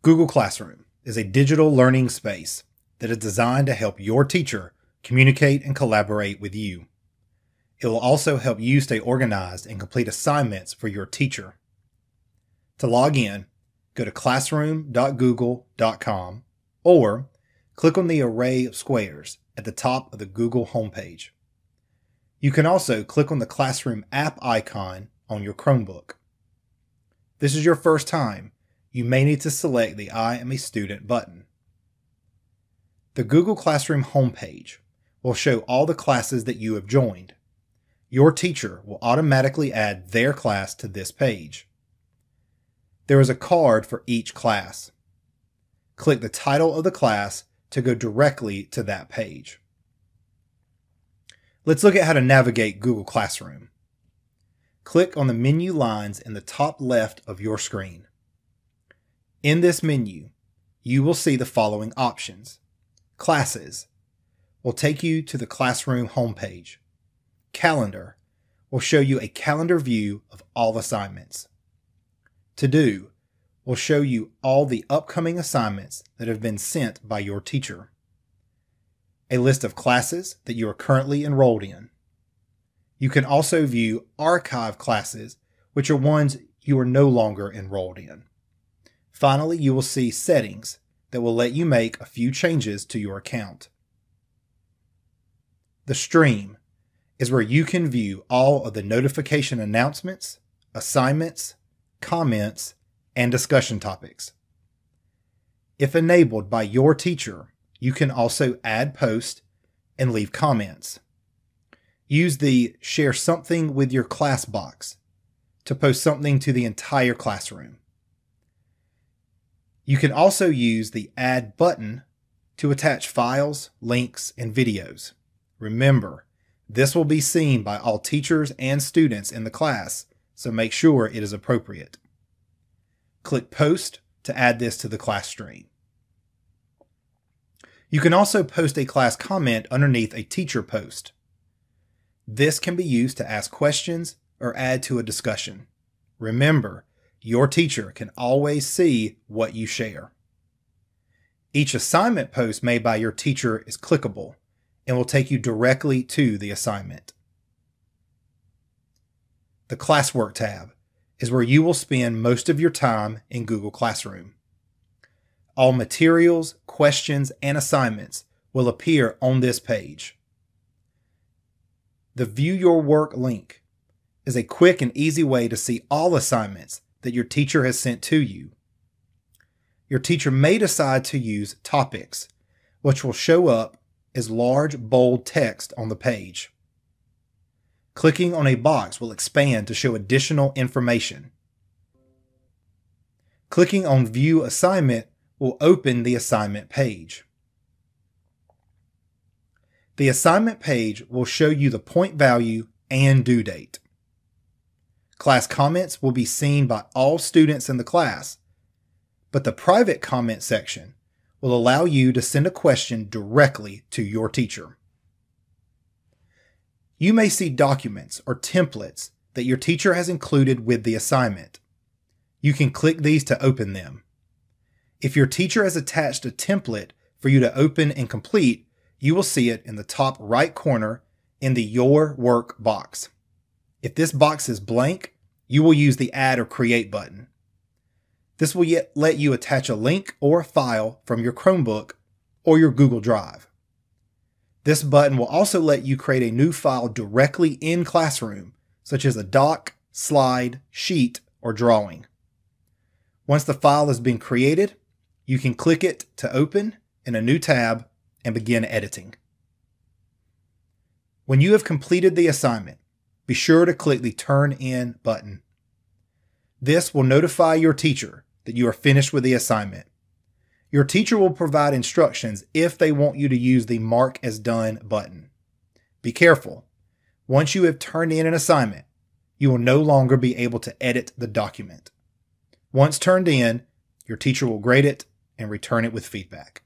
Google Classroom is a digital learning space that is designed to help your teacher communicate and collaborate with you. It will also help you stay organized and complete assignments for your teacher. To log in, go to classroom.google.com or click on the array of squares at the top of the Google homepage. You can also click on the Classroom app icon on your Chromebook. This is your first time, you may need to select the I am a student button. The Google Classroom homepage will show all the classes that you have joined. Your teacher will automatically add their class to this page. There is a card for each class. Click the title of the class to go directly to that page. Let's look at how to navigate Google Classroom. Click on the menu lines in the top left of your screen. In this menu, you will see the following options. Classes will take you to the classroom homepage. Calendar will show you a calendar view of all assignments. To do will show you all the upcoming assignments that have been sent by your teacher. A list of classes that you are currently enrolled in. You can also view archive classes, which are ones you are no longer enrolled in. Finally, you will see settings that will let you make a few changes to your account. The stream is where you can view all of the notification announcements, assignments, comments, and discussion topics. If enabled by your teacher, you can also add posts and leave comments. Use the share something with your class box to post something to the entire classroom. You can also use the add button to attach files, links, and videos. Remember, this will be seen by all teachers and students in the class, so make sure it is appropriate. Click Post to add this to the class stream. You can also post a class comment underneath a teacher post. This can be used to ask questions or add to a discussion. Remember, your teacher can always see what you share. Each assignment post made by your teacher is clickable and will take you directly to the assignment. The Classwork tab is where you will spend most of your time in Google Classroom. All materials, questions, and assignments will appear on this page. The View Your Work link is a quick and easy way to see all assignments that your teacher has sent to you. Your teacher may decide to use topics, which will show up as large, bold text on the page. Clicking on a box will expand to show additional information. Clicking on View Assignment will open the assignment page. The assignment page will show you the point value and due date. Class comments will be seen by all students in the class, but the private comment section will allow you to send a question directly to your teacher. You may see documents or templates that your teacher has included with the assignment. You can click these to open them. If your teacher has attached a template for you to open and complete, you will see it in the top right corner in the Your Work box. If this box is blank, you will use the Add or Create button. This will let you attach a link or a file from your Chromebook or your Google Drive. This button will also let you create a new file directly in Classroom, such as a doc, slide, sheet, or drawing. Once the file has been created, you can click it to open in a new tab and begin editing. When you have completed the assignment, be sure to click the Turn In button. This will notify your teacher that you are finished with the assignment your teacher will provide instructions if they want you to use the Mark as Done button. Be careful. Once you have turned in an assignment, you will no longer be able to edit the document. Once turned in, your teacher will grade it and return it with feedback.